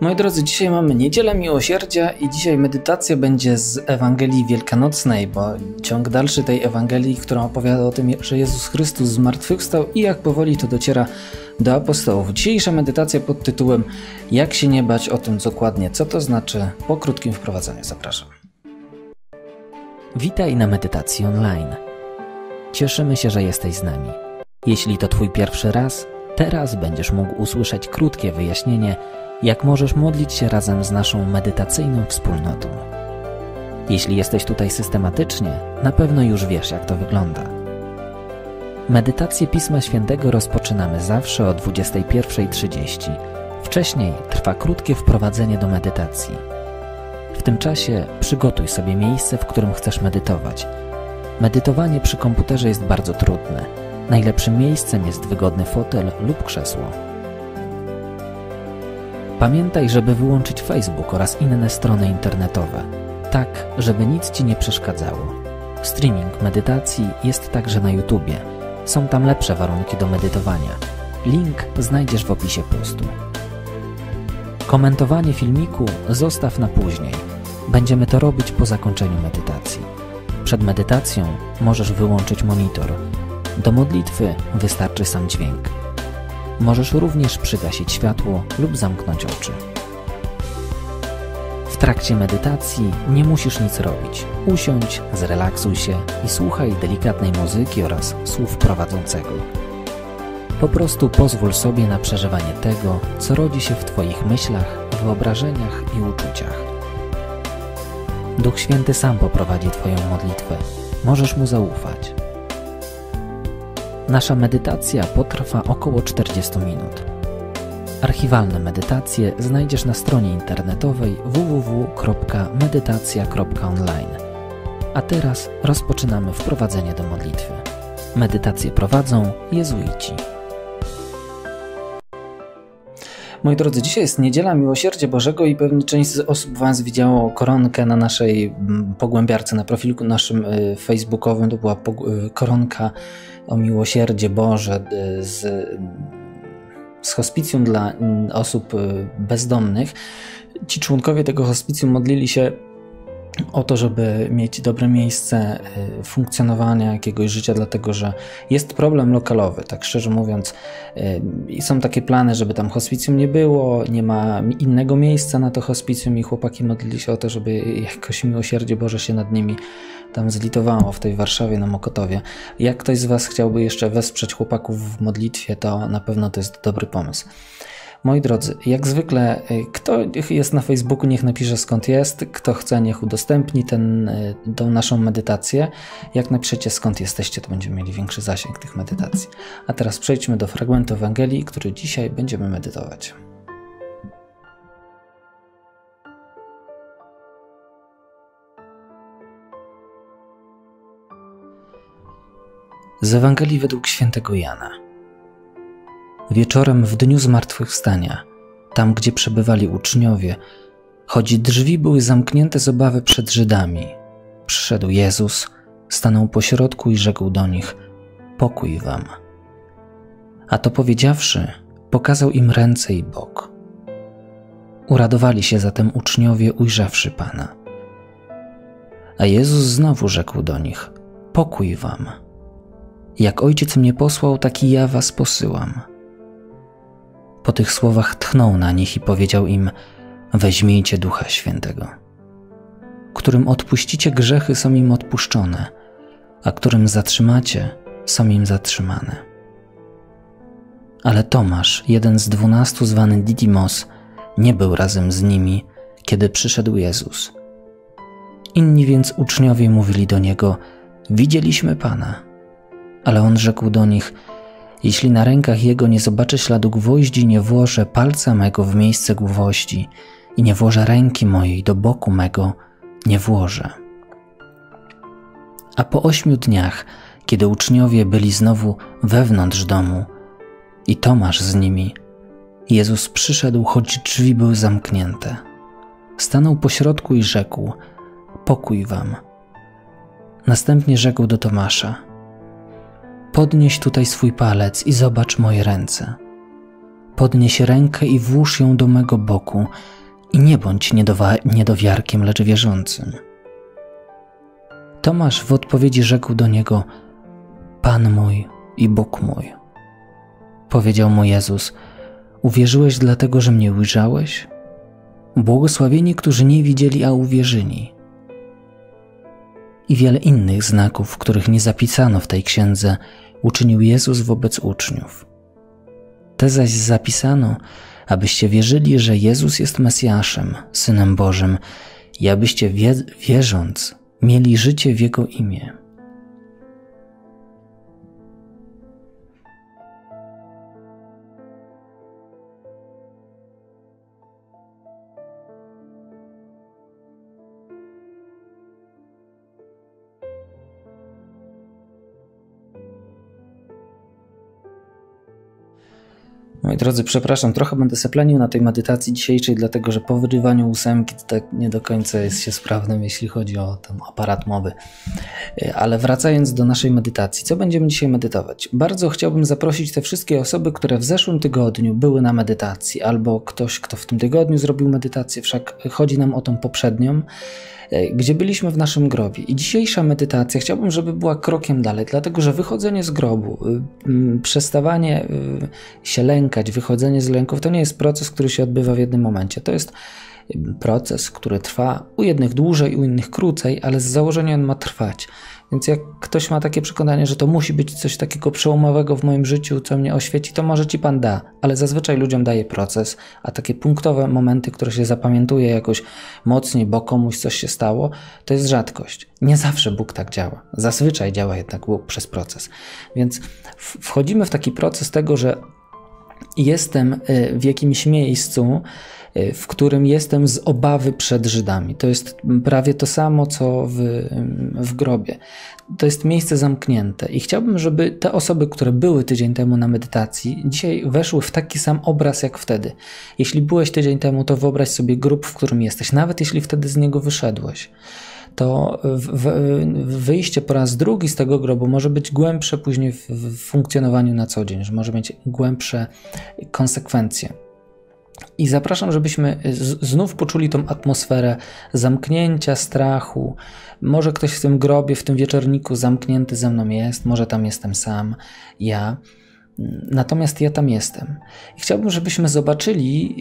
Moi drodzy, dzisiaj mamy Niedzielę Miłosierdzia i dzisiaj medytacja będzie z Ewangelii Wielkanocnej, bo ciąg dalszy tej Ewangelii, która opowiada o tym, że Jezus Chrystus zmartwychwstał i jak powoli to dociera do apostołów. Dzisiejsza medytacja pod tytułem Jak się nie bać o tym dokładnie, co to znaczy, po krótkim wprowadzeniu zapraszam. Witaj na medytacji online. Cieszymy się, że jesteś z nami. Jeśli to Twój pierwszy raz, teraz będziesz mógł usłyszeć krótkie wyjaśnienie, jak możesz modlić się razem z naszą medytacyjną wspólnotą. Jeśli jesteś tutaj systematycznie, na pewno już wiesz, jak to wygląda. Medytację Pisma Świętego rozpoczynamy zawsze o 21.30. Wcześniej trwa krótkie wprowadzenie do medytacji. W tym czasie przygotuj sobie miejsce, w którym chcesz medytować. Medytowanie przy komputerze jest bardzo trudne. Najlepszym miejscem jest wygodny fotel lub krzesło. Pamiętaj, żeby wyłączyć Facebook oraz inne strony internetowe, tak żeby nic Ci nie przeszkadzało. Streaming medytacji jest także na YouTubie. Są tam lepsze warunki do medytowania. Link znajdziesz w opisie postu. Komentowanie filmiku zostaw na później. Będziemy to robić po zakończeniu medytacji. Przed medytacją możesz wyłączyć monitor. Do modlitwy wystarczy sam dźwięk. Możesz również przygasić światło lub zamknąć oczy. W trakcie medytacji nie musisz nic robić. Usiądź, zrelaksuj się i słuchaj delikatnej muzyki oraz słów prowadzącego. Po prostu pozwól sobie na przeżywanie tego, co rodzi się w Twoich myślach, wyobrażeniach i uczuciach. Duch Święty sam poprowadzi Twoją modlitwę. Możesz mu zaufać. Nasza medytacja potrwa około 40 minut. Archiwalne medytacje znajdziesz na stronie internetowej www.medytacja.online. A teraz rozpoczynamy wprowadzenie do modlitwy. Medytacje prowadzą jezuici. Moi drodzy, dzisiaj jest Niedziela Miłosierdzia Bożego i pewnie część z osób Was widziało koronkę na naszej mm, pogłębiarce, na profilu naszym y, facebookowym. To była y, koronka o miłosierdzie Boże y, z, z hospicjum dla mm, osób bezdomnych. Ci członkowie tego hospicjum modlili się o to, żeby mieć dobre miejsce y, funkcjonowania jakiegoś życia, dlatego że jest problem lokalowy, tak szczerze mówiąc. Y, I są takie plany, żeby tam hospicjum nie było, nie ma innego miejsca na to hospicjum i chłopaki modlili się o to, żeby jakoś miłosierdzie Boże się nad nimi tam zlitowało w tej Warszawie na Mokotowie. Jak ktoś z Was chciałby jeszcze wesprzeć chłopaków w modlitwie, to na pewno to jest dobry pomysł. Moi drodzy, jak zwykle, y, kto jest na Facebooku, niech napisze skąd jest, kto chce, niech udostępni ten, y, naszą medytację. Jak napiszecie skąd jesteście, to będziemy mieli większy zasięg tych medytacji. A teraz przejdźmy do fragmentu Ewangelii, który dzisiaj będziemy medytować. Z Ewangelii według świętego Jana. Wieczorem w dniu zmartwychwstania, tam gdzie przebywali uczniowie, choć drzwi były zamknięte z obawy przed Żydami, przyszedł Jezus, stanął pośrodku i rzekł do nich: Pokój wam. A to powiedziawszy, pokazał im ręce i bok. Uradowali się zatem uczniowie, ujrzawszy Pana. A Jezus znowu rzekł do nich: Pokój wam. Jak ojciec mnie posłał, taki ja was posyłam. Po tych słowach tchnął na nich i powiedział im: Weźmijcie Ducha Świętego. Którym odpuścicie grzechy, są im odpuszczone, a którym zatrzymacie, są im zatrzymane. Ale Tomasz, jeden z dwunastu zwany Didymos, nie był razem z nimi, kiedy przyszedł Jezus. Inni więc uczniowie mówili do niego: Widzieliśmy Pana. Ale on rzekł do nich: jeśli na rękach jego nie zobaczę śladu gwoździ, nie włożę palca mego w miejsce gwoździ i nie włożę ręki mojej do boku mego, nie włożę. A po ośmiu dniach, kiedy uczniowie byli znowu wewnątrz domu i Tomasz z nimi, Jezus przyszedł, choć drzwi były zamknięte. Stanął pośrodku i rzekł: Pokój wam. Następnie rzekł do Tomasza – Podnieś tutaj swój palec i zobacz moje ręce. podnieś rękę i włóż ją do mego boku i nie bądź niedowiarkiem, lecz wierzącym. Tomasz w odpowiedzi rzekł do niego: Pan mój i Bóg mój. Powiedział mu Jezus: Uwierzyłeś dlatego, że mnie ujrzałeś? Błogosławieni, którzy nie widzieli, a uwierzyli. I wiele innych znaków, których nie zapisano w tej księdze, uczynił Jezus wobec uczniów. Te zaś zapisano, abyście wierzyli, że Jezus jest Mesjaszem, Synem Bożym, i abyście wierząc mieli życie w Jego imię. Moi drodzy, przepraszam, trochę będę seplenił na tej medytacji dzisiejszej, dlatego że po wyrywaniu ósemki to tak nie do końca jest się sprawnym, jeśli chodzi o ten aparat mowy. E, ale wracając do naszej medytacji, co będziemy dzisiaj medytować? Bardzo chciałbym zaprosić te wszystkie osoby, które w zeszłym tygodniu były na medytacji, albo ktoś, kto w tym tygodniu zrobił medytację, wszak chodzi nam o tą poprzednią. E, gdzie byliśmy w naszym grobie. I dzisiejsza medytacja chciałbym, żeby była krokiem dalej, dlatego że wychodzenie z grobu, y, przestawanie y, się lękać, wychodzenie z lęków to nie jest proces, który się odbywa w jednym momencie. To jest y, proces, który trwa u jednych dłużej, u innych krócej, ale z założenia on ma trwać. Więc jak ktoś ma takie przekonanie, że to musi być coś takiego przełomowego w moim życiu, co mnie oświeci, to może ci Pan da, ale zazwyczaj ludziom daje proces, a takie punktowe momenty, które się zapamiętuje jakoś mocniej, bo komuś coś się stało, to jest rzadkość. Nie zawsze Bóg tak działa. Zazwyczaj działa jednak Bóg przez proces. Więc wchodzimy w taki proces tego, że jestem y, w jakimś miejscu, w którym jestem z obawy przed Żydami. To jest prawie to samo, co w, w grobie. To jest miejsce zamknięte i chciałbym, żeby te osoby, które były tydzień temu na medytacji, dzisiaj weszły w taki sam obraz jak wtedy. Jeśli byłeś tydzień temu, to wyobraź sobie grup, w którym jesteś, nawet jeśli wtedy z niego wyszedłeś to wyjście po raz drugi z tego grobu może być głębsze później w funkcjonowaniu na co dzień, że może mieć głębsze konsekwencje. I zapraszam, żebyśmy znów poczuli tą atmosferę zamknięcia, strachu. Może ktoś w tym grobie, w tym wieczorniku zamknięty ze mną jest, może tam jestem sam, ja. Natomiast ja tam jestem. I chciałbym, żebyśmy zobaczyli,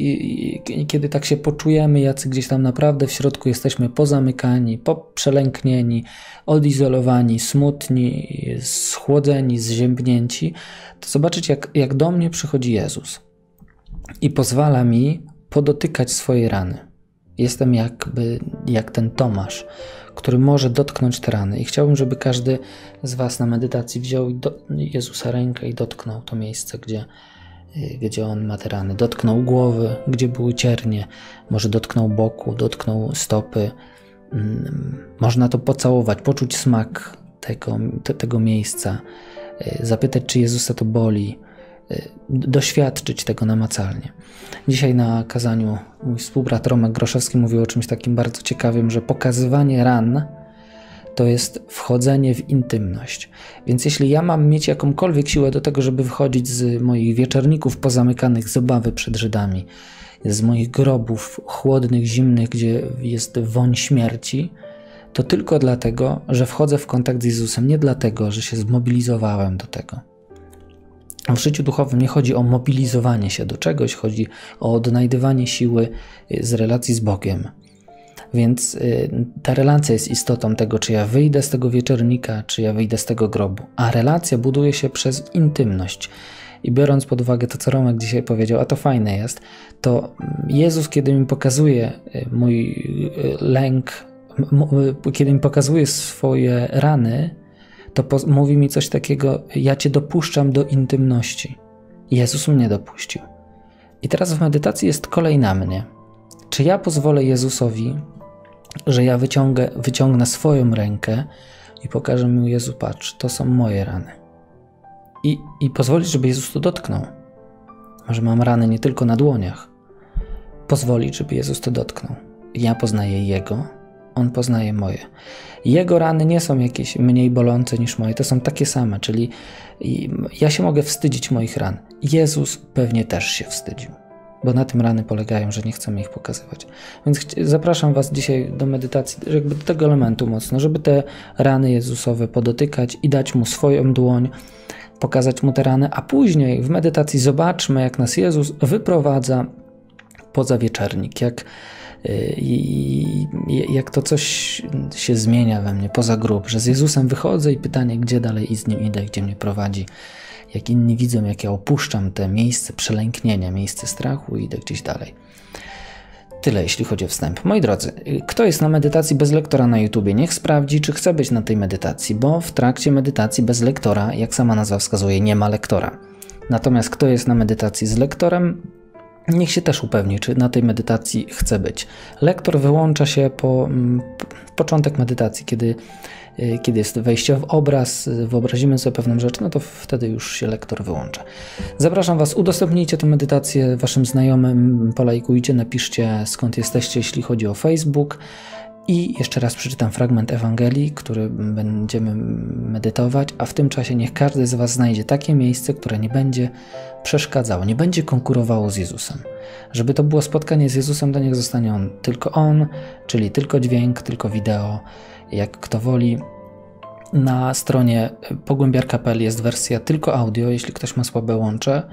kiedy tak się poczujemy, jacy gdzieś tam naprawdę w środku jesteśmy pozamykani, poprzelęknieni, odizolowani, smutni, schłodzeni, zziębnięci, to zobaczyć, jak, jak do mnie przychodzi Jezus i pozwala mi podotykać swoje rany. Jestem jakby jak ten Tomasz, który może dotknąć te rany. I chciałbym, żeby każdy z Was na medytacji wziął Jezusa rękę i dotknął to miejsce, gdzie, y, gdzie on ma te rany. Dotknął głowy, gdzie były ciernie, może dotknął boku, dotknął stopy. Mm, można to pocałować, poczuć smak tego, te, tego miejsca, y, zapytać, czy Jezusa to boli doświadczyć tego namacalnie. Dzisiaj na kazaniu mój współbrat Romek Groszewski mówił o czymś takim bardzo ciekawym, że pokazywanie ran to jest wchodzenie w intymność. Więc jeśli ja mam mieć jakąkolwiek siłę do tego, żeby wychodzić z moich wieczorników pozamykanych z obawy przed Żydami, z moich grobów chłodnych, zimnych, gdzie jest woń śmierci, to tylko dlatego, że wchodzę w kontakt z Jezusem, nie dlatego, że się zmobilizowałem do tego. W życiu duchowym nie chodzi o mobilizowanie się do czegoś, chodzi o odnajdywanie siły y, z relacji z Bogiem. Więc y, ta relacja jest istotą tego, czy ja wyjdę z tego wieczornika, czy ja wyjdę z tego grobu. A relacja buduje się przez intymność. I biorąc pod uwagę to, co Romek dzisiaj powiedział, a to fajne jest, to Jezus, kiedy mi pokazuje y, mój lęk, kiedy mi pokazuje swoje rany, to mówi mi coś takiego: Ja cię dopuszczam do intymności. Jezus mnie dopuścił. I teraz w medytacji jest kolej na mnie. Czy ja pozwolę Jezusowi, że ja wyciągę, wyciągnę swoją rękę i pokażę mu: Jezu, patrz, to są moje rany. I, I pozwolić, żeby Jezus to dotknął. Może mam rany nie tylko na dłoniach. Pozwolić, żeby Jezus to dotknął. Ja poznaję Jego, On poznaje moje. Jego rany nie są jakieś mniej bolące niż moje, to są takie same, czyli ja się mogę wstydzić moich ran. Jezus pewnie też się wstydził, bo na tym rany polegają, że nie chcemy ich pokazywać. Więc zapraszam Was dzisiaj do medytacji, jakby do tego elementu mocno, żeby te rany Jezusowe podotykać i dać Mu swoją dłoń, pokazać Mu te rany, a później w medytacji zobaczmy, jak nas Jezus wyprowadza poza wieczernik, jak i jak to coś się zmienia we mnie poza grób, że z Jezusem wychodzę i pytanie, gdzie dalej i z Nim idę, gdzie mnie prowadzi. Jak inni widzą, jak ja opuszczam te miejsce przelęknienia, miejsce strachu i idę gdzieś dalej. Tyle, jeśli chodzi o wstęp. Moi drodzy, kto jest na medytacji bez lektora na YouTubie, niech sprawdzi, czy chce być na tej medytacji, bo w trakcie medytacji bez lektora, jak sama nazwa wskazuje, nie ma lektora. Natomiast kto jest na medytacji z lektorem, niech się też upewni, czy na tej medytacji chce być. Lektor wyłącza się po, mm, początek medytacji, kiedy, y, kiedy jest wejście w obraz, wyobrazimy sobie pewną rzecz, no to wtedy już się lektor wyłącza. Zapraszam Was, udostępnijcie tę medytację Waszym znajomym, polajkujcie, napiszcie skąd jesteście, jeśli chodzi o Facebook. I jeszcze raz przeczytam fragment Ewangelii, który będziemy medytować, a w tym czasie niech każdy z Was znajdzie takie miejsce, które nie będzie przeszkadzało, nie będzie konkurowało z Jezusem. Żeby to było spotkanie z Jezusem, to niech zostanie On, tylko On, czyli tylko dźwięk, tylko wideo, jak kto woli. Na stronie pogłębiar.pl jest wersja tylko audio, jeśli ktoś ma słabe łącze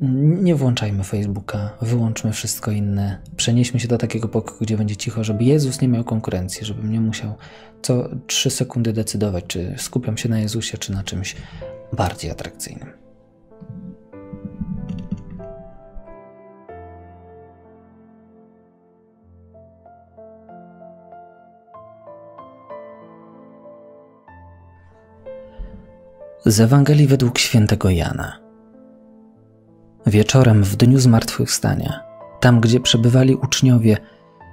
nie włączajmy Facebooka, wyłączmy wszystko inne. Przenieśmy się do takiego pokoju, gdzie będzie cicho, żeby Jezus nie miał konkurencji, żebym nie musiał co 3 sekundy decydować, czy skupiam się na Jezusie, czy na czymś bardziej atrakcyjnym. Z Ewangelii według świętego Jana. Wieczorem w dniu zmartwychwstania, tam gdzie przebywali uczniowie,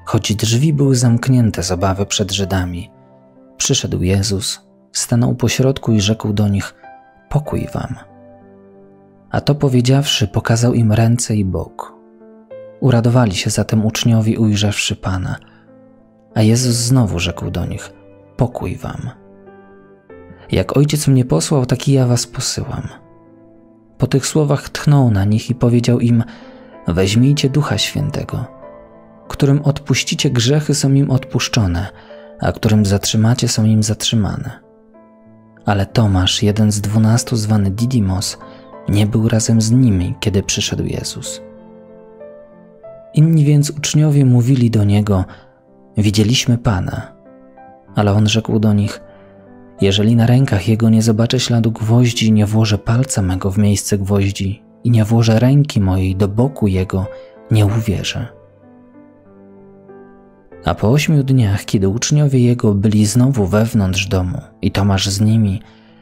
choć drzwi były zamknięte z obawy przed Żydami, przyszedł Jezus, stanął pośrodku i rzekł do nich: Pokój wam. A to powiedziawszy, pokazał im ręce i bok. Uradowali się zatem uczniowie, ujrzawszy Pana. A Jezus znowu rzekł do nich: Pokój wam. Jak ojciec mnie posłał, tak i ja was posyłam. Po tych słowach tchnął na nich i powiedział im: Weźmijcie ducha świętego, którym odpuścicie grzechy, są im odpuszczone, a którym zatrzymacie, są im zatrzymane. Ale Tomasz, jeden z dwunastu zwany Didymos, nie był razem z nimi, kiedy przyszedł Jezus. Inni więc uczniowie mówili do niego: Widzieliśmy Pana. Ale on rzekł do nich: jeżeli na rękach jego nie zobaczę śladu gwoździ, nie włożę palca mego w miejsce gwoździ i nie włożę ręki mojej do boku jego, nie uwierzę. A po ośmiu dniach, kiedy uczniowie jego byli znowu wewnątrz domu i Tomasz z nimi,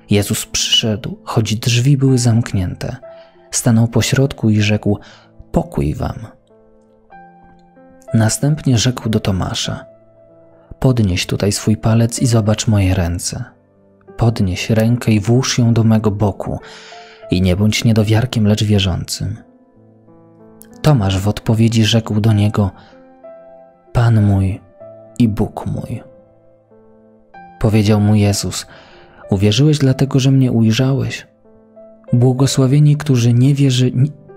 Jezus przyszedł, choć drzwi były zamknięte. Stanął pośrodku i rzekł: Pokój wam. Następnie rzekł do Tomasza: Podnieś tutaj swój palec i zobacz moje ręce podnieś rękę i włóż ją do mego boku i nie bądź niedowiarkiem, lecz wierzącym. Tomasz w odpowiedzi rzekł do niego: Pan mój i Bóg mój. Powiedział mu Jezus: Uwierzyłeś dlatego, że mnie ujrzałeś. Błogosławieni, którzy nie wierzy,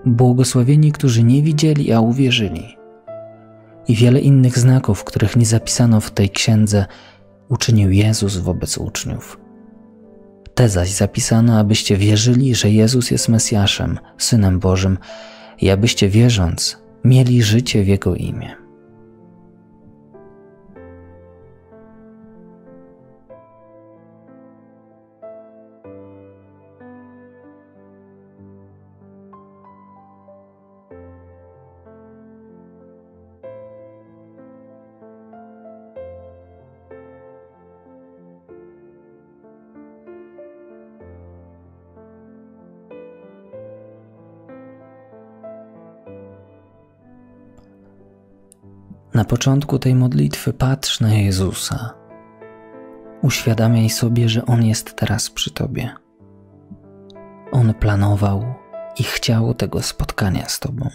błogosławieni, którzy nie widzieli, a uwierzyli. I wiele innych znaków, których nie zapisano w tej księdze, uczynił Jezus wobec uczniów. Te zaś zapisano, abyście wierzyli, że Jezus jest Mesjaszem, Synem Bożym i abyście wierząc, mieli życie w Jego imię. Na początku tej modlitwy patrz na Jezusa. Uświadamiaj sobie, że On jest teraz przy Tobie. On planował i chciał tego spotkania z Tobą.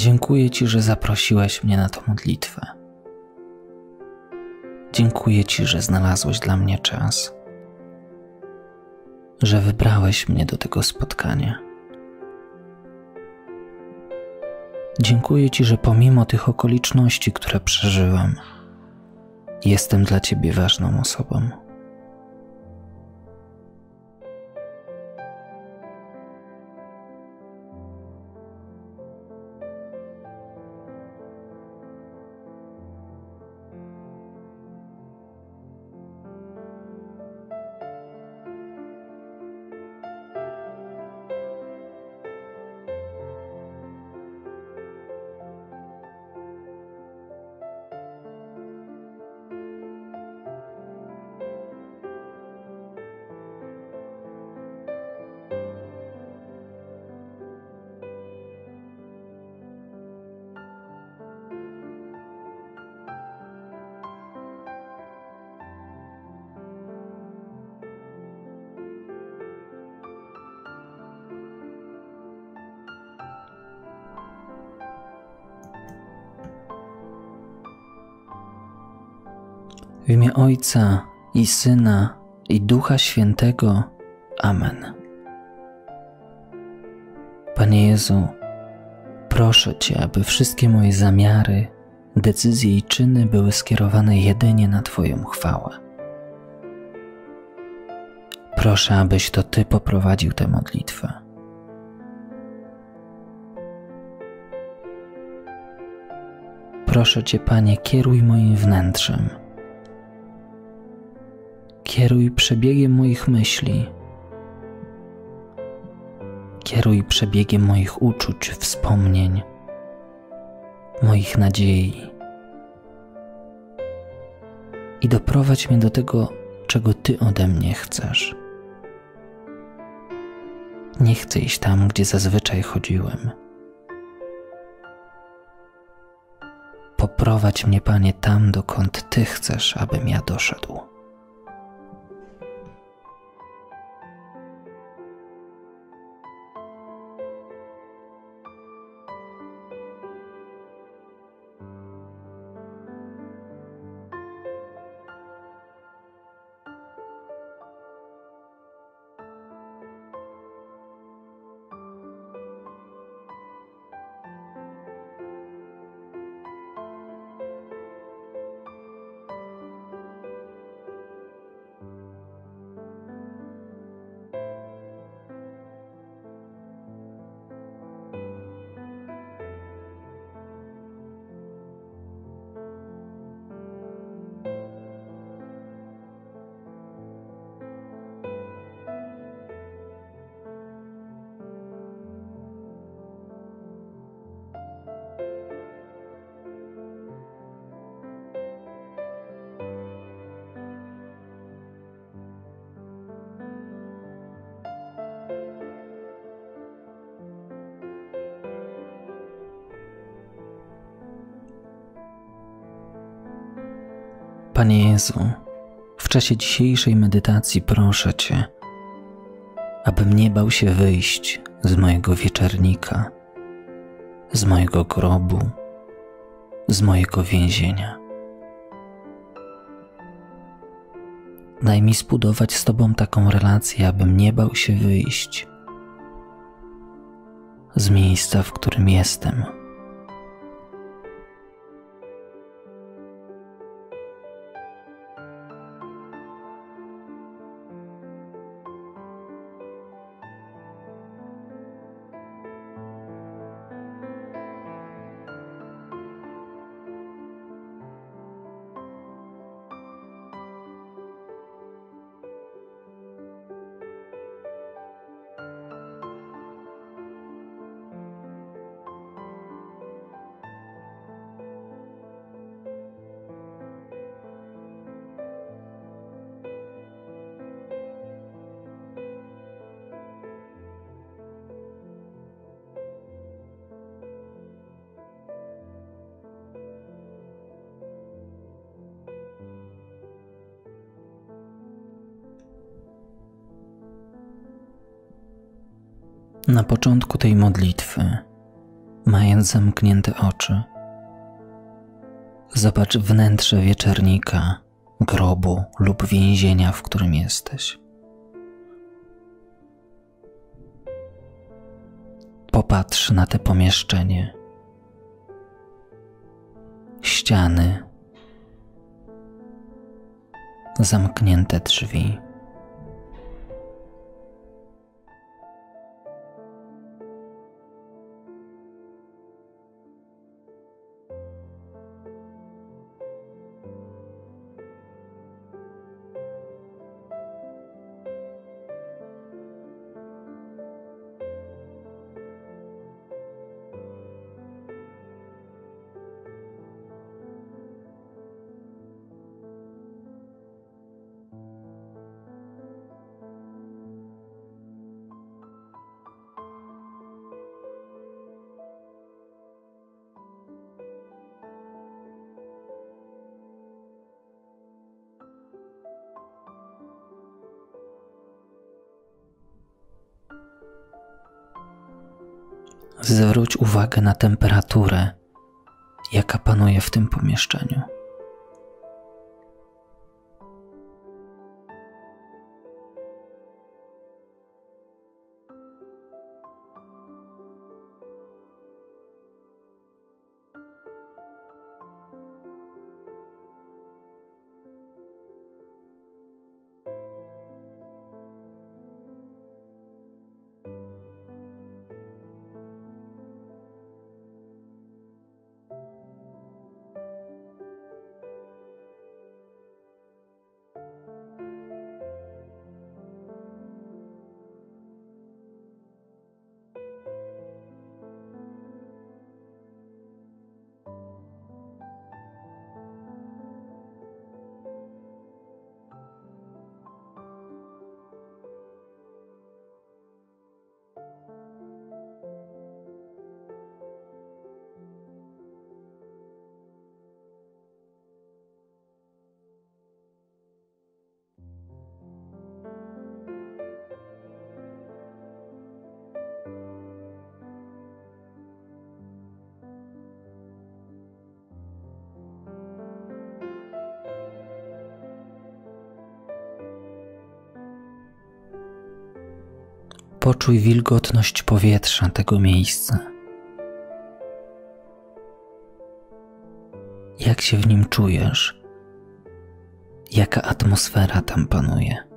Dziękuję Ci, że zaprosiłeś mnie na tę modlitwę. Dziękuję Ci, że znalazłeś dla mnie czas, że wybrałeś mnie do tego spotkania. Dziękuję Ci, że pomimo tych okoliczności, które przeżyłem, jestem dla Ciebie ważną osobą. Ojca i Syna i Ducha Świętego. Amen. Panie Jezu, proszę Cię, aby wszystkie moje zamiary, decyzje i czyny były skierowane jedynie na Twoją chwałę. Proszę, abyś to Ty poprowadził tę modlitwę. Proszę Cię, Panie, kieruj moim wnętrzem Kieruj przebiegiem moich myśli. Kieruj przebiegiem moich uczuć, wspomnień, moich nadziei. I doprowadź mnie do tego, czego Ty ode mnie chcesz. Nie chcę iść tam, gdzie zazwyczaj chodziłem. Poprowadź mnie, Panie, tam, dokąd Ty chcesz, abym ja doszedł. Jezu, w czasie dzisiejszej medytacji proszę Cię, abym nie bał się wyjść z mojego wieczernika, z mojego grobu, z mojego więzienia. Daj mi zbudować z Tobą taką relację, abym nie bał się wyjść z miejsca, w którym jestem. Na początku tej modlitwy, mając zamknięte oczy, zobacz wnętrze wieczernika, grobu lub więzienia, w którym jesteś. Popatrz na te pomieszczenie. Ściany, zamknięte drzwi. Uwagę na temperaturę, jaka panuje w tym pomieszczeniu. Poczuj wilgotność powietrza tego miejsca. Jak się w nim czujesz? Jaka atmosfera tam panuje?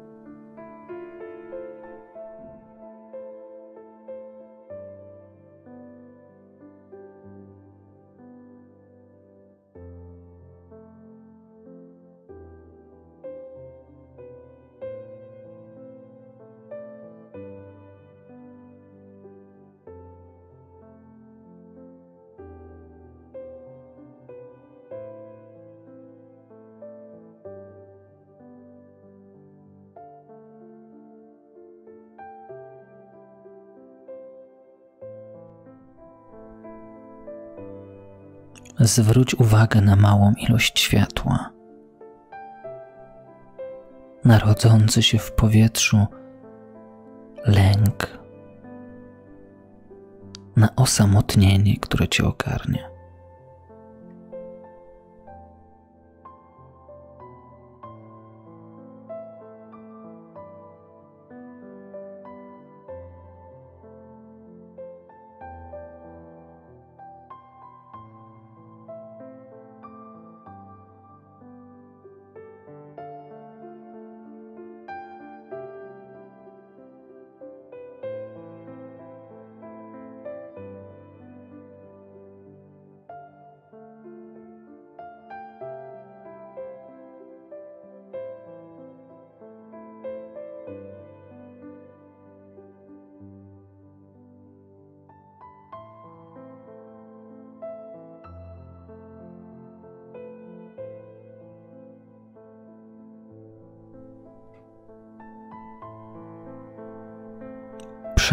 Zwróć uwagę na małą ilość światła. Narodzący się w powietrzu lęk, na osamotnienie, które cię ogarnia.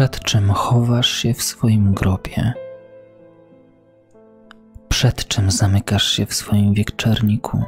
Przed czym chowasz się w swoim grobie, przed czym zamykasz się w swoim wieczerniku.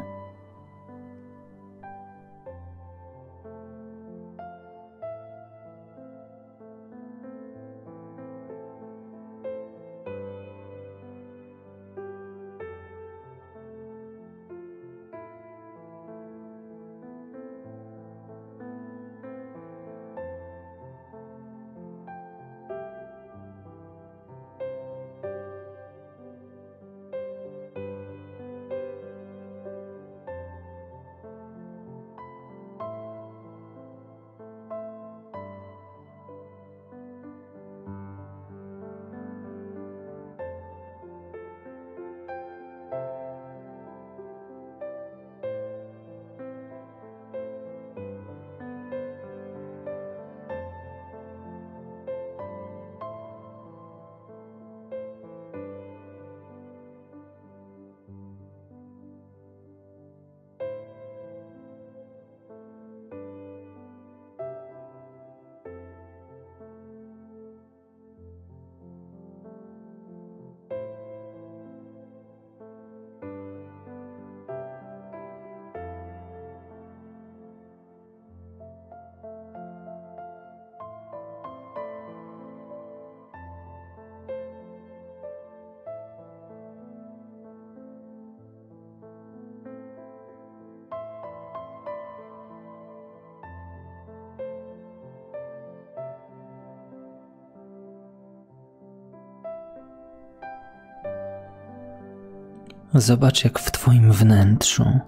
Zobacz, jak w Twoim wnętrzu,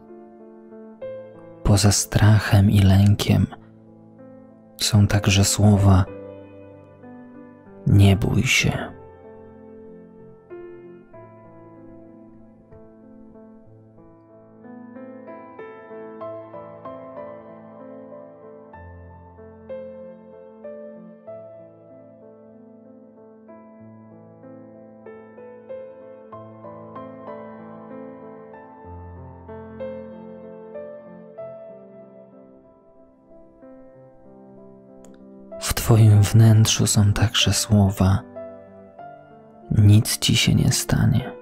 poza strachem i lękiem, są także słowa: Nie bój się. Wnętrzu są także słowa: Nic ci się nie stanie.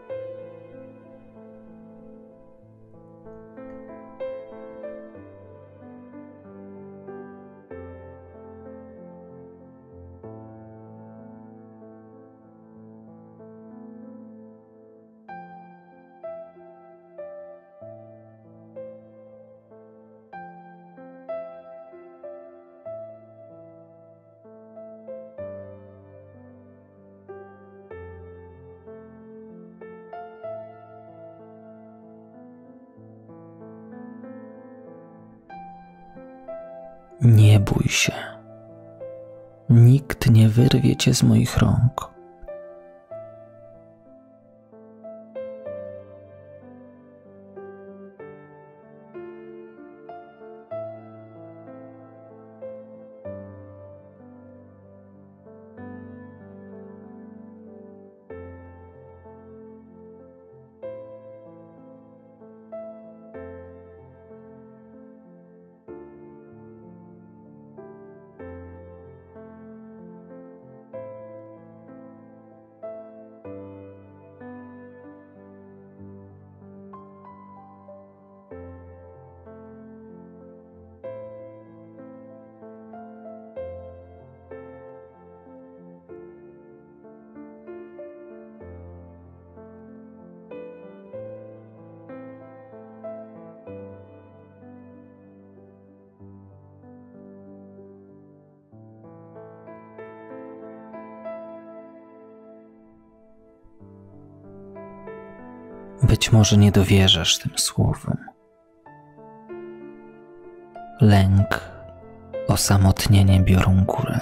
Nie bój się. Nikt nie wyrwie cię z moich rąk. Może nie dowierzasz tym słowom. Lęk, osamotnienie biorą górę.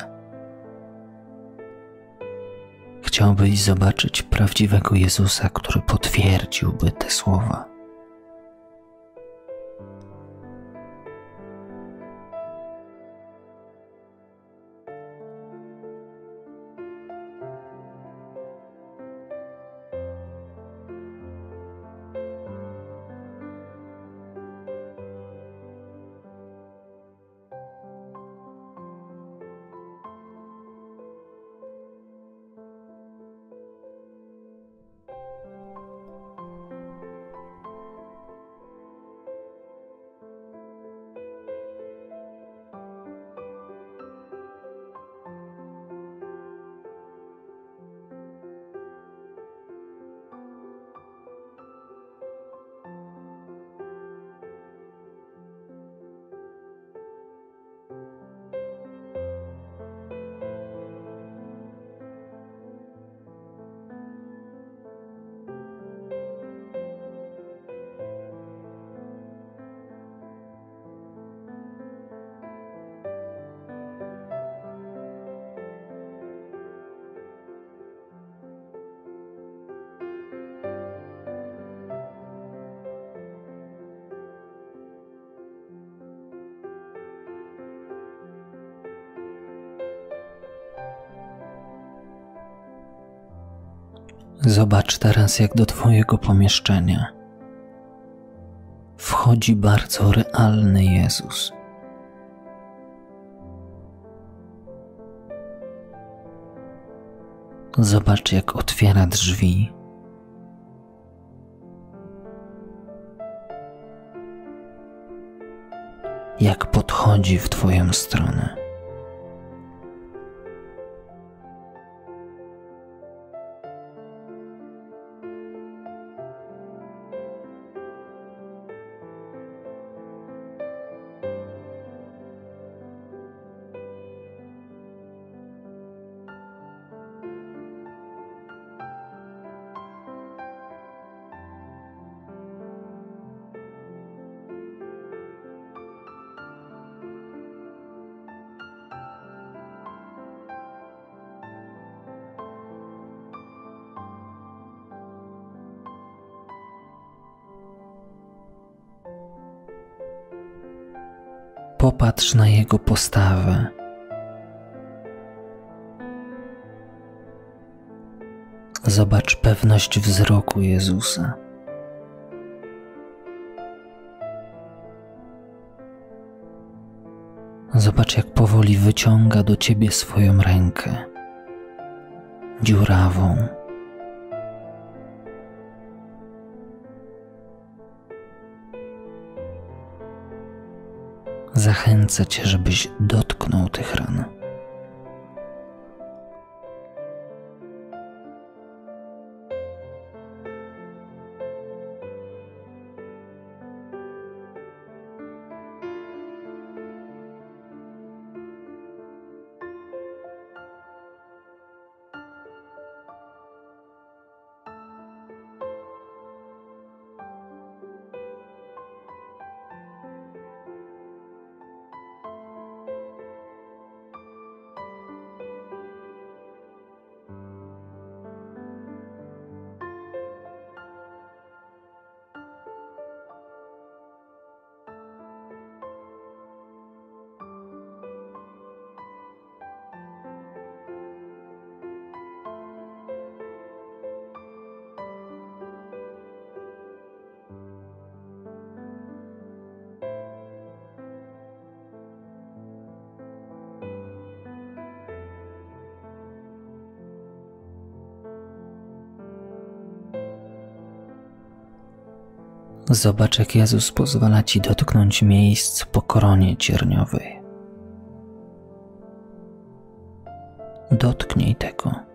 Chciałbyś zobaczyć prawdziwego Jezusa, który potwierdziłby te słowa. Zobacz teraz, jak do Twojego pomieszczenia wchodzi bardzo realny Jezus. Zobacz, jak otwiera drzwi. Jak podchodzi w Twoją stronę. Popatrz na Jego postawę. Zobacz pewność wzroku Jezusa. Zobacz, jak powoli wyciąga do ciebie swoją rękę, dziurawą. Zachęcę cię, żebyś dotknął tych ran. Zobacz, jak Jezus pozwala ci dotknąć miejsc po koronie cierniowej. Dotknij tego.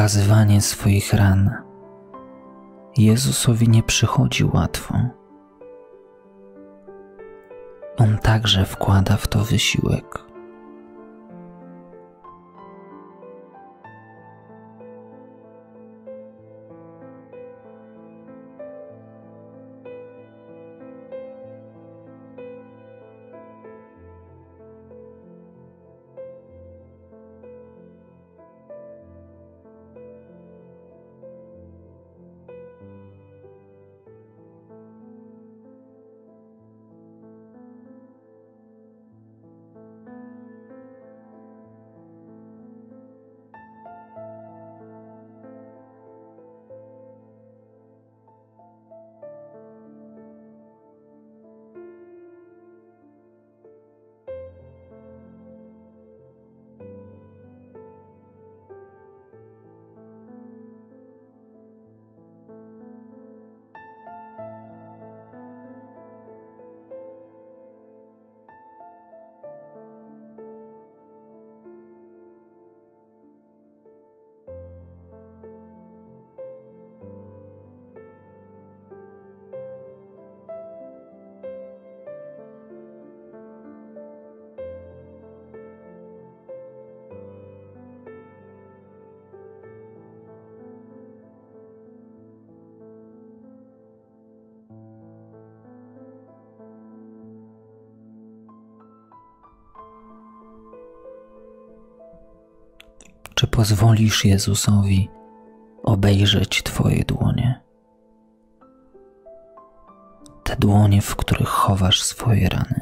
Pokazywanie swoich ran Jezusowi nie przychodzi łatwo. On także wkłada w to wysiłek. Pozwolisz Jezusowi obejrzeć Twoje dłonie? Te dłonie, w których chowasz swoje rany.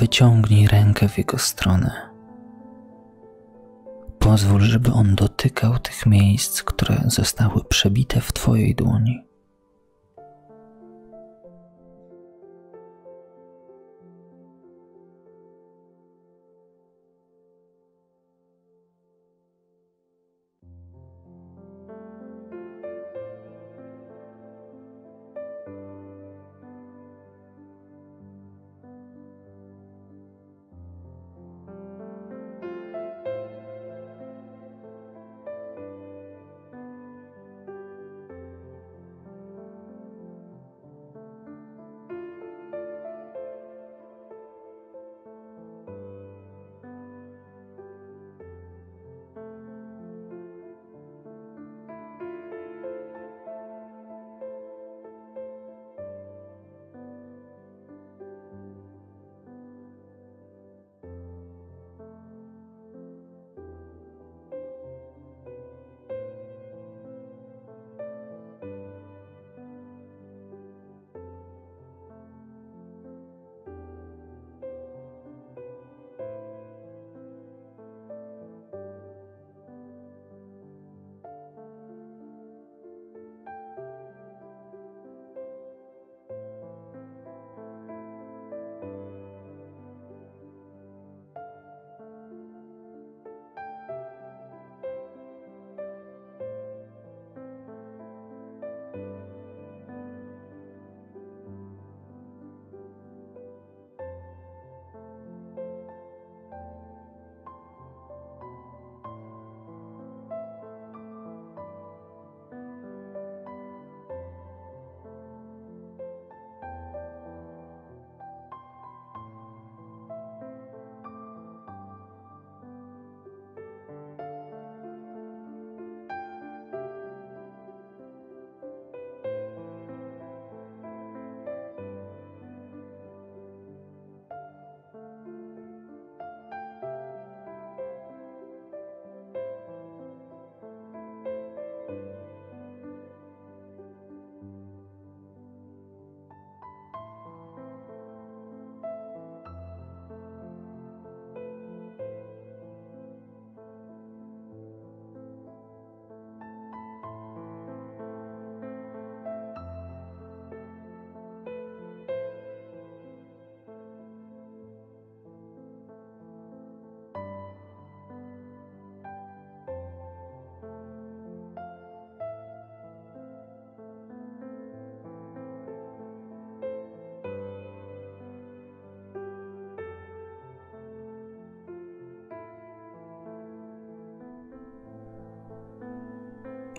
Wyciągnij rękę w jego stronę. Pozwól, żeby on dotykał tych miejsc, które zostały przebite w Twojej dłoni.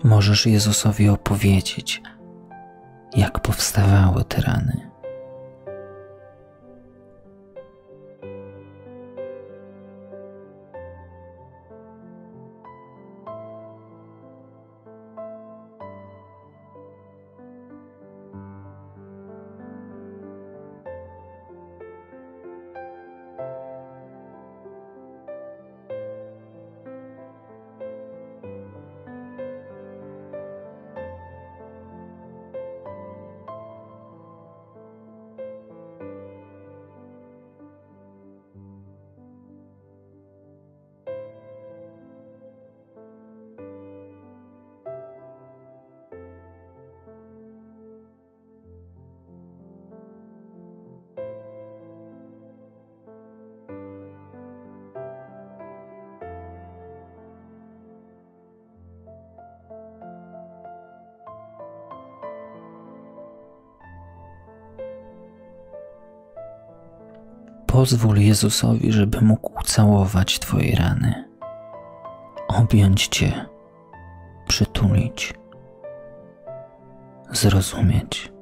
Możesz Jezusowi opowiedzieć, jak powstawały te rany. Pozwól Jezusowi, żeby mógł ucałować Twoje rany, objąć Cię, przytulić, zrozumieć.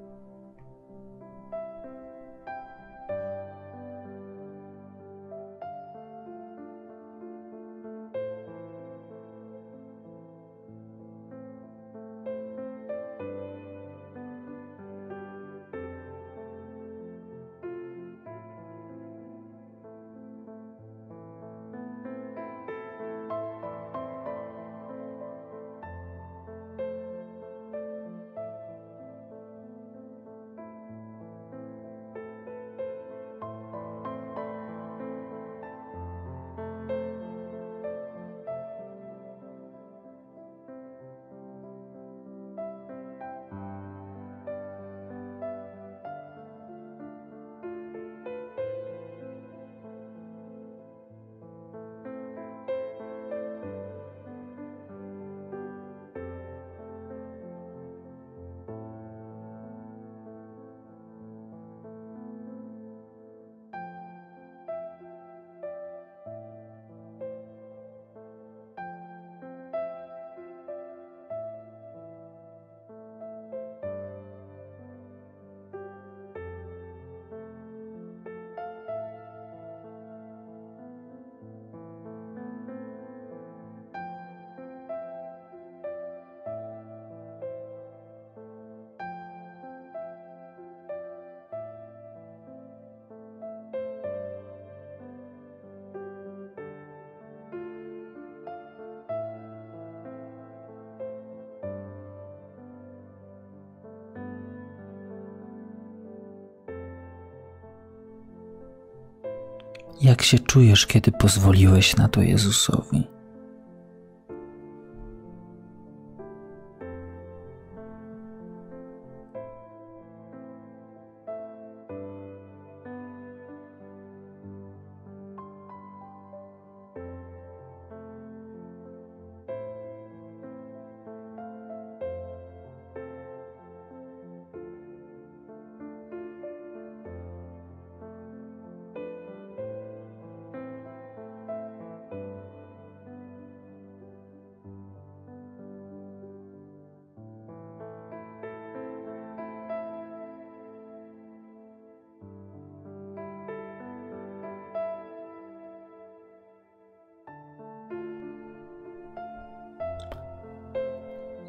Jak się czujesz, kiedy pozwoliłeś na to Jezusowi?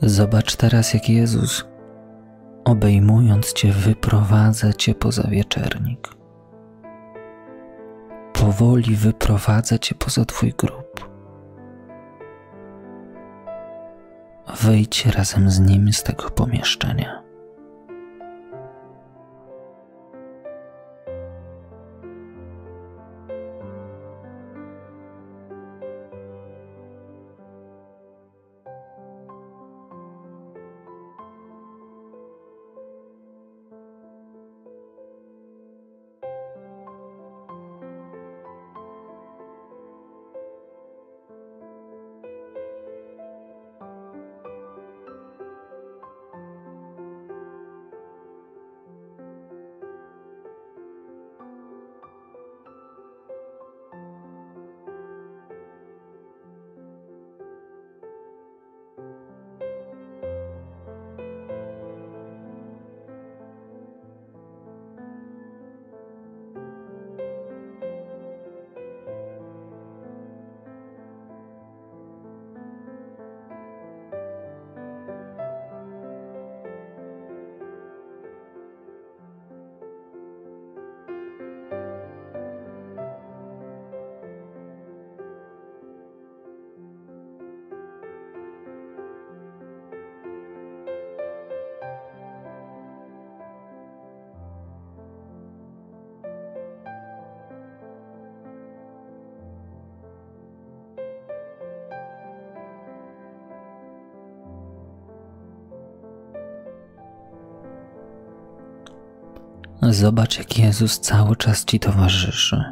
Zobacz teraz, jak Jezus, obejmując Cię, wyprowadza Cię poza wieczernik. Powoli wyprowadza Cię poza Twój grób. Wyjdź razem z Nim z tego pomieszczenia. Zobacz, jak Jezus cały czas Ci towarzyszy.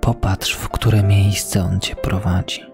Popatrz, w które miejsce On Cię prowadzi.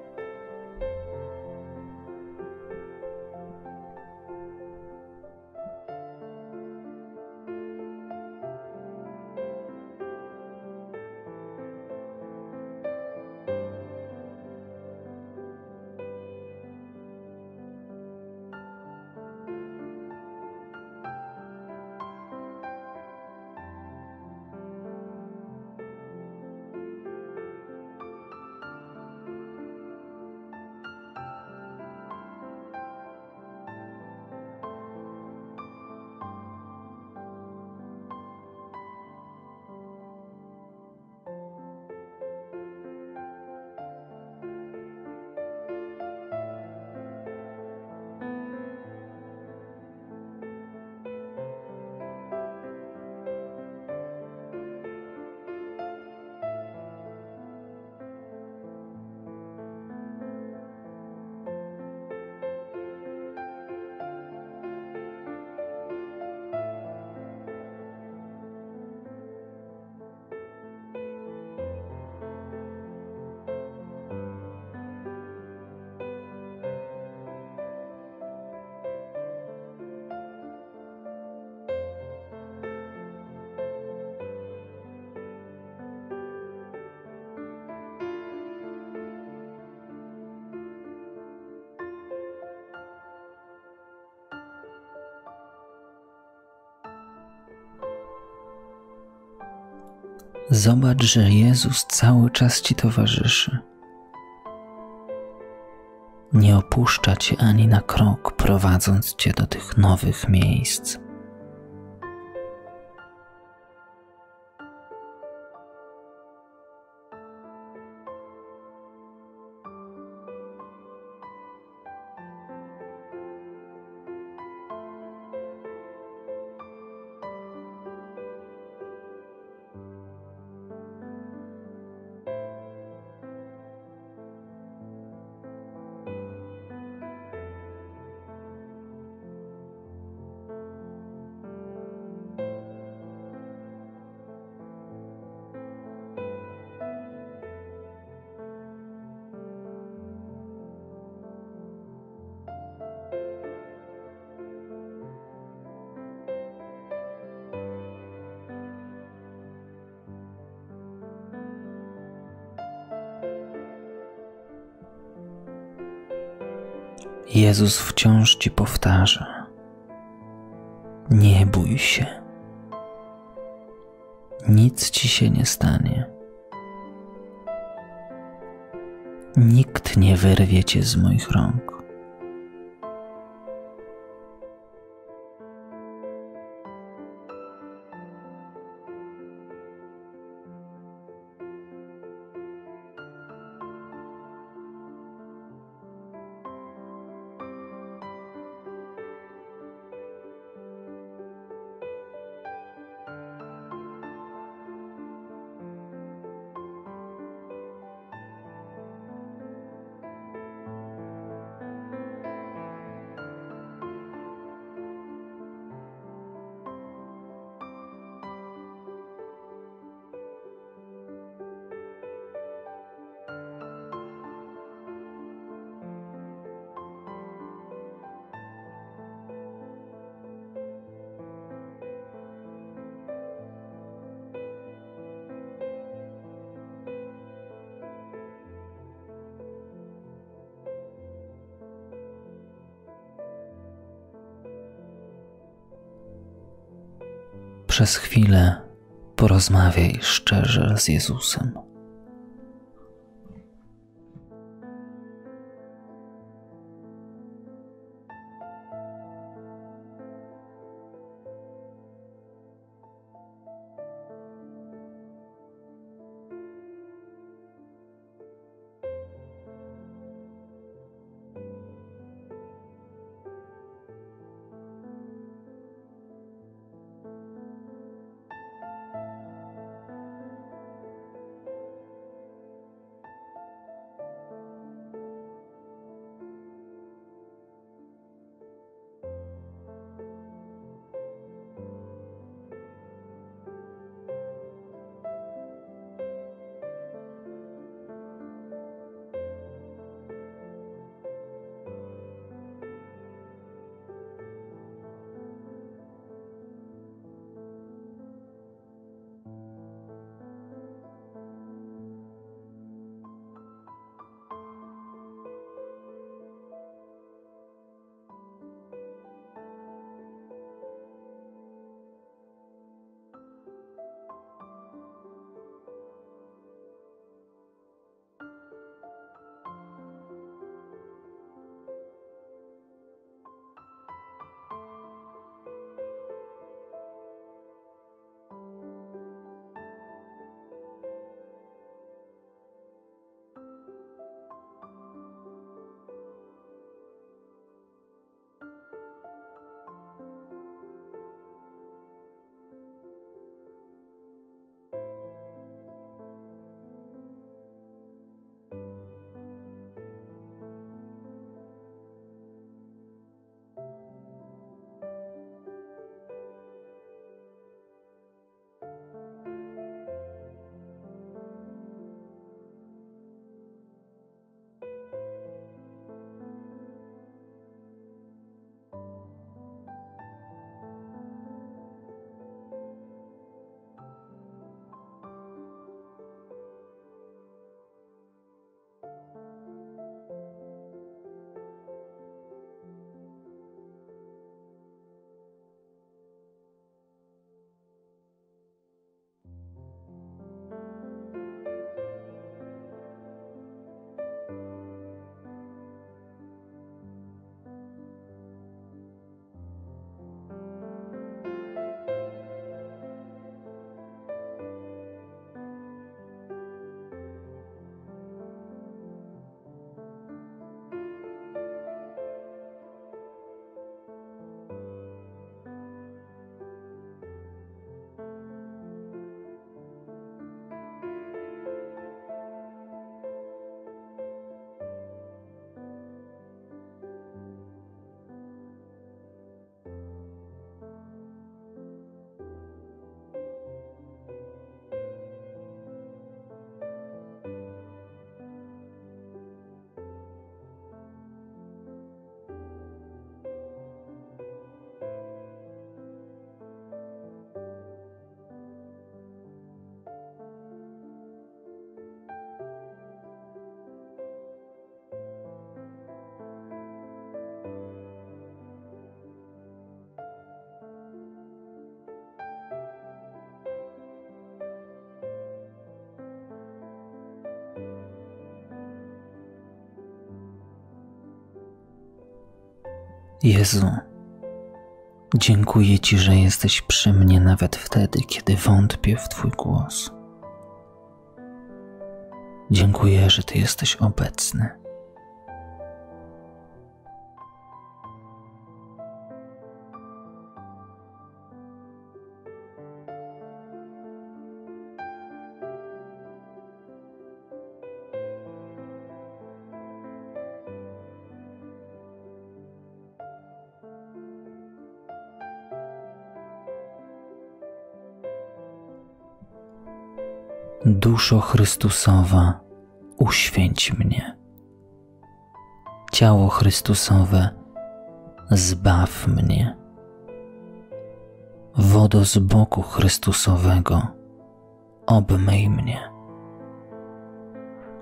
Zobacz, że Jezus cały czas Ci towarzyszy. Nie opuszcza Cię ani na krok, prowadząc Cię do tych nowych miejsc. Jezus wciąż ci powtarza: Nie bój się. Nic ci się nie stanie. Nikt nie wyrwie cię z moich rąk. Przez chwilę porozmawiaj szczerze z Jezusem. Jezu, dziękuję Ci, że jesteś przy mnie nawet wtedy, kiedy wątpię w Twój głos. Dziękuję, że Ty jesteś obecny. Duszo Chrystusowa, uświęć mnie. Ciało Chrystusowe, zbaw mnie. Wodo z boku Chrystusowego, obmyj mnie.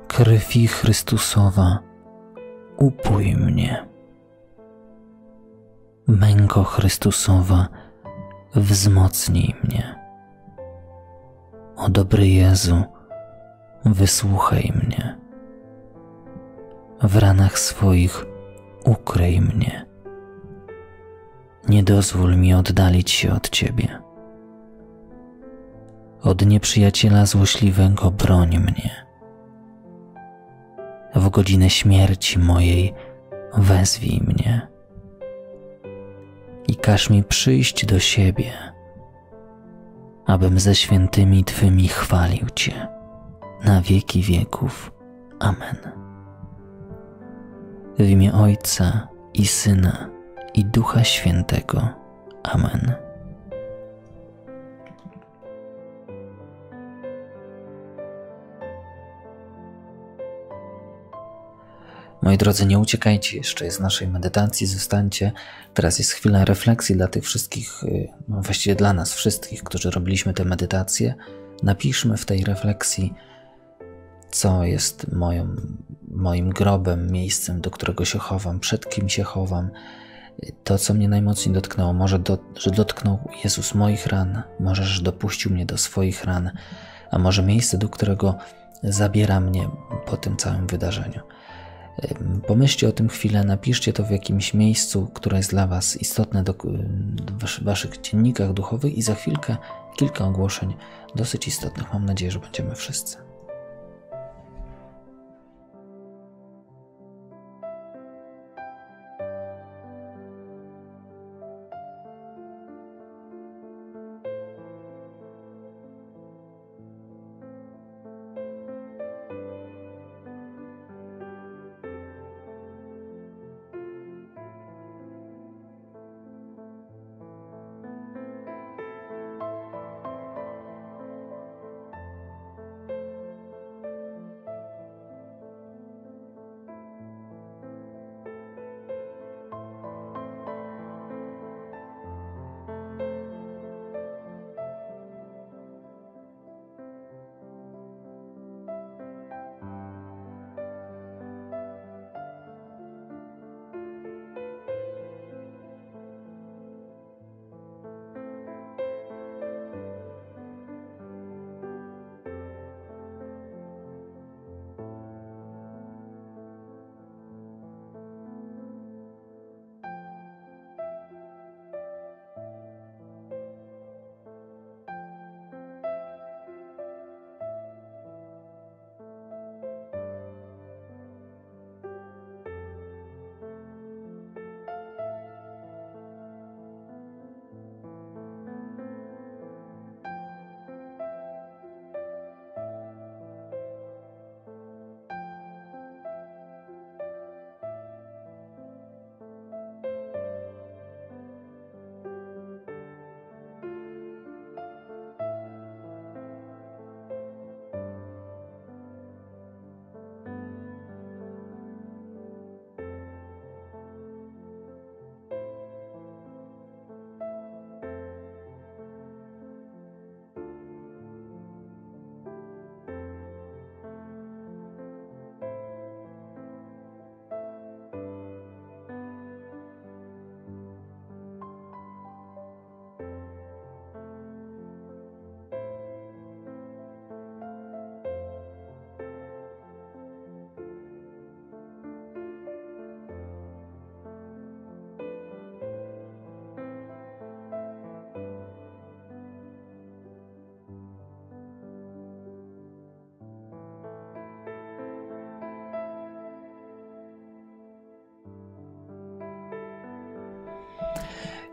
Krwi Chrystusowa, upój mnie. Męko Chrystusowa, wzmocnij mnie. O dobry Jezu, wysłuchaj mnie. W ranach swoich ukryj mnie. Nie dozwól mi oddalić się od Ciebie. Od nieprzyjaciela złośliwego broń mnie. W godzinę śmierci mojej wezwij mnie i każ mi przyjść do siebie abym ze świętymi Twymi chwalił Cię na wieki wieków. Amen. W imię Ojca i Syna i Ducha Świętego. Amen. Moi drodzy, nie uciekajcie jeszcze z naszej medytacji, zostańcie. Teraz jest chwila refleksji dla tych wszystkich, y, no właściwie dla nas wszystkich, którzy robiliśmy tę medytację. Napiszmy w tej refleksji, co jest moją, moim grobem, miejscem, do którego się chowam, przed kim się chowam. To, co mnie najmocniej dotknęło, może, do, że dotknął Jezus moich ran, może, że dopuścił mnie do swoich ran, a może miejsce, do którego zabiera mnie po tym całym wydarzeniu. Pomyślcie o tym chwilę, napiszcie to w jakimś miejscu, które jest dla Was istotne do, w Waszych dziennikach duchowych i za chwilkę kilka ogłoszeń dosyć istotnych. Mam nadzieję, że będziemy wszyscy.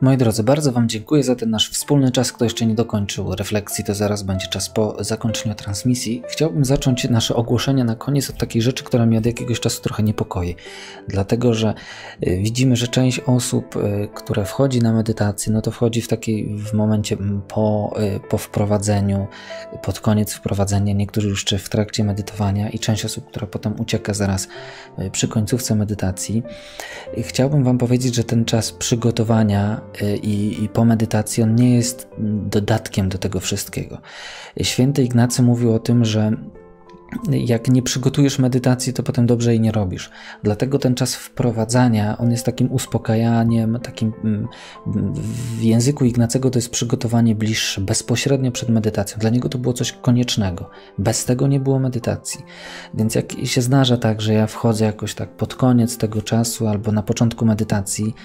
Moi drodzy, bardzo Wam dziękuję za ten nasz wspólny czas. Kto jeszcze nie dokończył refleksji, to zaraz będzie czas po zakończeniu transmisji. Chciałbym zacząć nasze ogłoszenie na koniec od takiej rzeczy, która mnie od jakiegoś czasu trochę niepokoi. Dlatego, że y, widzimy, że część osób, y, które wchodzi na medytację, no to wchodzi w takiej w momencie po, y, po wprowadzeniu, pod koniec wprowadzenia, niektórzy już w trakcie medytowania i część osób, która potem ucieka zaraz przy końcówce medytacji. Chciałbym Wam powiedzieć, że ten czas przygotowania i, i po medytacji on nie jest dodatkiem do tego wszystkiego. Święty Ignacy mówił o tym, że jak nie przygotujesz medytacji, to potem dobrze jej nie robisz. Dlatego ten czas wprowadzania, on jest takim uspokajaniem, takim mm, w języku Ignacego to jest przygotowanie bliższe, bezpośrednio przed medytacją. Dla niego to było coś koniecznego. Bez tego nie było medytacji. Więc jak się zdarza tak, że ja wchodzę jakoś tak pod koniec tego czasu albo na początku medytacji,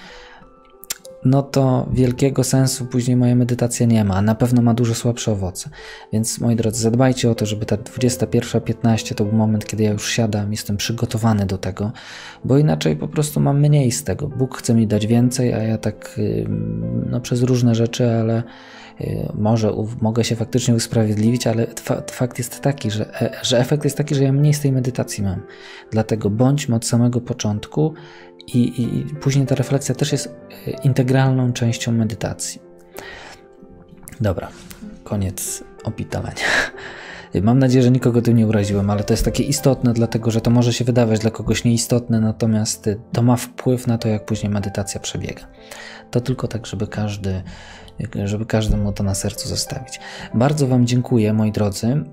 no to wielkiego sensu później moja medytacja nie ma, a na pewno ma dużo słabsze owoce. Więc moi drodzy, zadbajcie o to, żeby ta 21.15 to był moment, kiedy ja już siadam, jestem przygotowany do tego, bo inaczej po prostu mam mniej z tego. Bóg chce mi dać więcej, a ja tak no, przez różne rzeczy, ale y, może mogę się faktycznie usprawiedliwić, ale fakt jest taki, że, e, że efekt jest taki, że ja mniej z tej medytacji mam. Dlatego bądźmy od samego początku i, I, później ta refleksja też jest e, integralną częścią medytacji. Dobra, koniec opitania. Mam nadzieję, że nikogo tym nie uraziłem, ale to jest takie istotne, dlatego że to może się wydawać dla kogoś nieistotne, natomiast to ma wpływ na to, jak później medytacja przebiega. To tylko tak, żeby każdy, żeby każdemu to na sercu zostawić. Bardzo Wam dziękuję, moi drodzy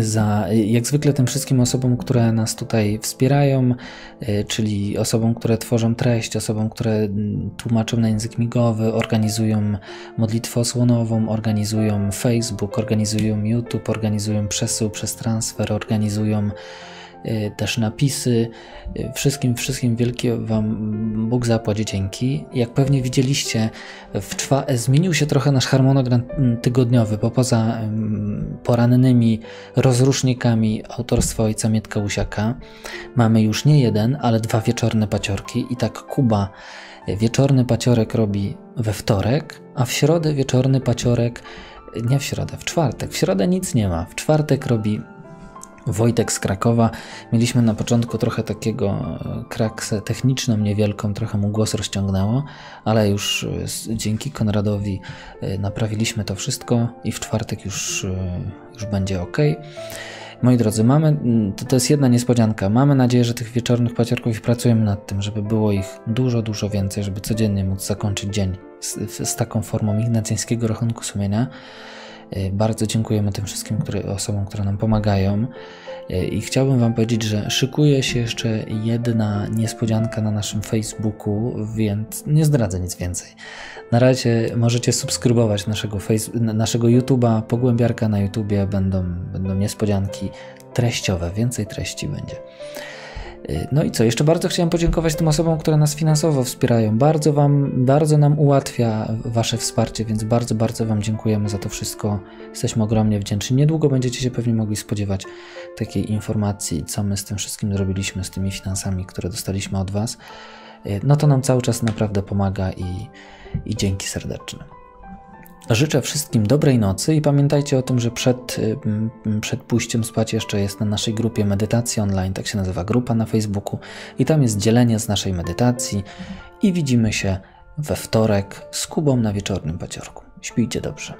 za jak zwykle tym wszystkim osobom, które nas tutaj wspierają, e, czyli osobom, które tworzą treść, osobom, które tłumaczą na język migowy, organizują modlitwę osłonową, organizują Facebook, organizują YouTube, organizują przesył przez transfer, organizują też napisy. Y, wszystkim, wszystkim wielkie Wam Bóg zapłaci dzięki. Jak pewnie widzieliście, w czwa... zmienił się trochę nasz harmonogram tygodniowy, bo poza porannymi rozrusznikami autorstwa ojca Mietka Usiaka mamy już nie jeden, ale dwa wieczorne paciorki i tak Kuba wieczorny paciorek robi we wtorek, a w środę wieczorny paciorek nie w środę, w czwartek. W środę nic nie ma. W czwartek robi Wojtek z Krakowa. Mieliśmy na początku trochę takiego e, kraksę techniczną, niewielką, trochę mu głos rozciągnęło, ale już e, dzięki Konradowi e, naprawiliśmy to wszystko i w czwartek już, już będzie ok. Moi drodzy, mamy, to, to jest jedna niespodzianka. Mamy nadzieję, że tych wieczornych paciorków pracujemy nad tym, żeby było ich dużo, dużo więcej, żeby codziennie móc zakończyć dzień z, z taką formą ignacjańskiego rachunku sumienia. E, bardzo dziękujemy tym wszystkim które, osobom, które nam pomagają. E, I chciałbym Wam powiedzieć, że szykuje się jeszcze jedna niespodzianka na naszym Facebooku, więc nie zdradzę nic więcej. Na razie możecie subskrybować naszego, naszego YouTube'a, pogłębiarka na YouTubie, będą, będą niespodzianki treściowe, więcej treści będzie. Y, no i co, jeszcze bardzo chciałem podziękować tym osobom, które nas finansowo wspierają. Bardzo Wam, bardzo nam ułatwia Wasze wsparcie, więc bardzo, bardzo Wam dziękujemy za to wszystko. Jesteśmy ogromnie wdzięczni. Niedługo będziecie się pewnie mogli spodziewać takiej informacji, co my z tym wszystkim zrobiliśmy, z tymi finansami, które dostaliśmy od Was. Y, no to nam cały czas naprawdę pomaga i, i dzięki serdeczne. Życzę wszystkim dobrej nocy i pamiętajcie o tym, że przed, y, przed pójściem spać jeszcze jest na naszej grupie Medytacji Online, tak się nazywa grupa na Facebooku, i tam jest dzielenie z naszej medytacji. I widzimy się we wtorek z Kubą na wieczornym paciorku. Śpijcie dobrze.